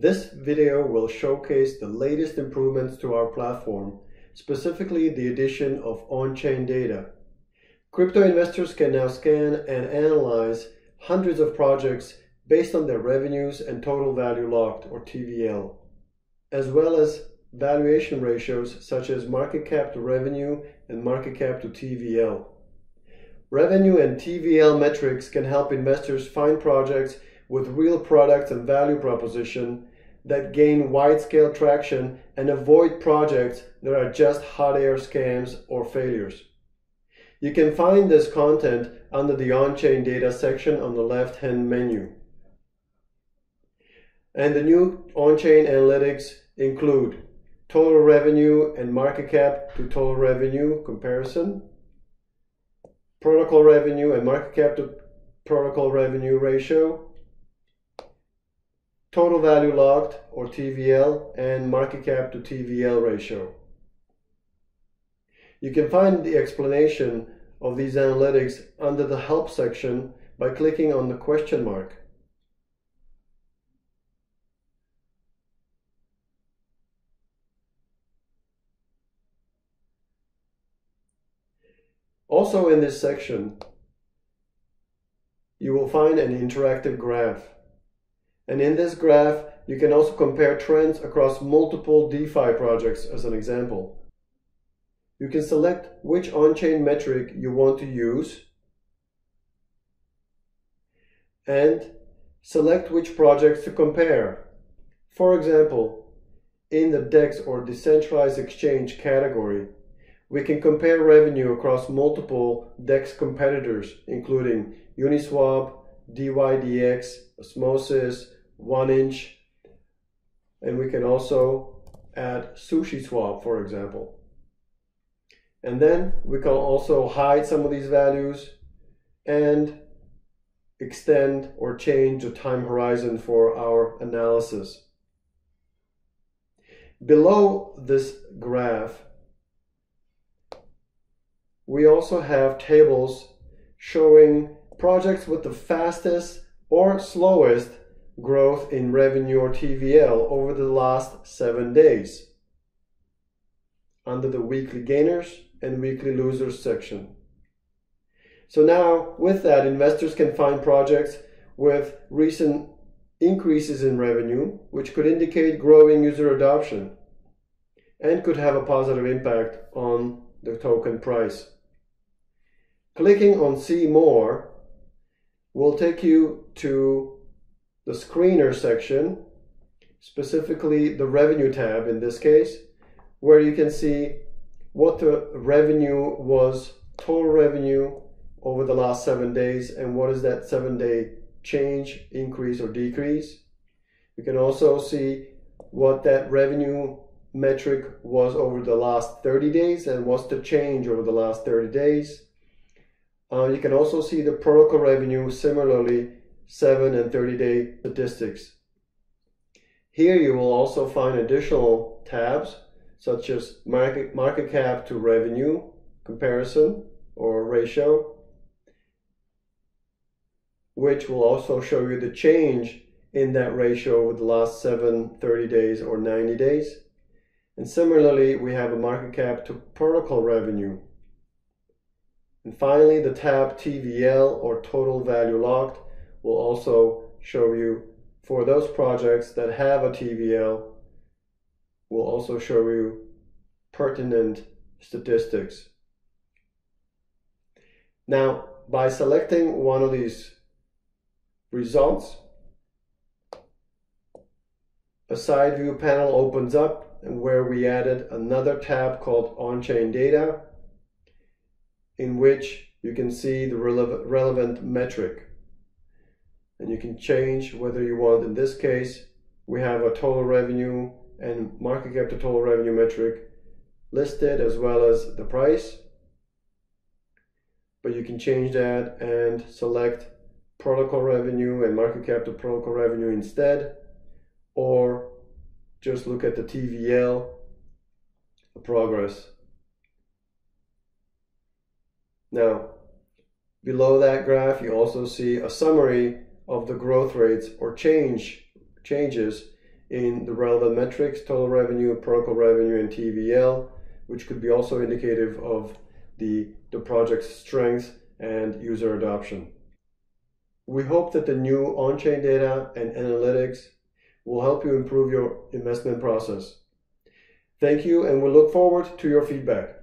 This video will showcase the latest improvements to our platform, specifically the addition of on-chain data. Crypto investors can now scan and analyze hundreds of projects based on their revenues and total value locked or TVL, as well as valuation ratios such as market cap to revenue and market cap to TVL. Revenue and TVL metrics can help investors find projects with real products and value proposition that gain wide scale traction and avoid projects that are just hot air scams or failures. You can find this content under the on-chain data section on the left-hand menu. And the new on-chain analytics include total revenue and market cap to total revenue comparison, protocol revenue and market cap to protocol revenue ratio, total value locked or TVL and market cap to TVL ratio. You can find the explanation of these analytics under the help section by clicking on the question mark. Also in this section, you will find an interactive graph. And in this graph, you can also compare trends across multiple DeFi projects as an example. You can select which on-chain metric you want to use and select which projects to compare. For example, in the DEX or Decentralized Exchange category, we can compare revenue across multiple DEX competitors, including Uniswap, DYDX, Osmosis, 1inch, and we can also add SushiSwap, for example. And then we can also hide some of these values and extend or change the time horizon for our analysis. Below this graph, we also have tables showing projects with the fastest or slowest growth in revenue or TVL over the last seven days under the weekly gainers and weekly losers section. So now with that, investors can find projects with recent increases in revenue, which could indicate growing user adoption and could have a positive impact on the token price. Clicking on see more will take you to the screener section, specifically the revenue tab in this case, where you can see what the revenue was, total revenue over the last seven days, and what is that seven day change, increase or decrease. You can also see what that revenue metric was over the last 30 days and what's the change over the last 30 days. Uh, you can also see the protocol revenue, similarly 7 and 30 day statistics. Here you will also find additional tabs such as market, market cap to revenue comparison or ratio, which will also show you the change in that ratio over the last 7, 30 days or 90 days. And similarly, we have a market cap to protocol revenue and finally, the tab TVL or total value locked will also show you for those projects that have a TVL will also show you pertinent statistics. Now, by selecting one of these results, a side view panel opens up and where we added another tab called on-chain data in which you can see the relevant, relevant metric. And you can change whether you want, in this case, we have a total revenue and market cap to total revenue metric listed as well as the price. But you can change that and select protocol revenue and market cap to protocol revenue instead, or just look at the TVL the progress now, below that graph, you also see a summary of the growth rates or change changes in the relevant metrics, total revenue, protocol revenue, and TVL, which could be also indicative of the, the project's strength and user adoption. We hope that the new on-chain data and analytics will help you improve your investment process. Thank you, and we look forward to your feedback.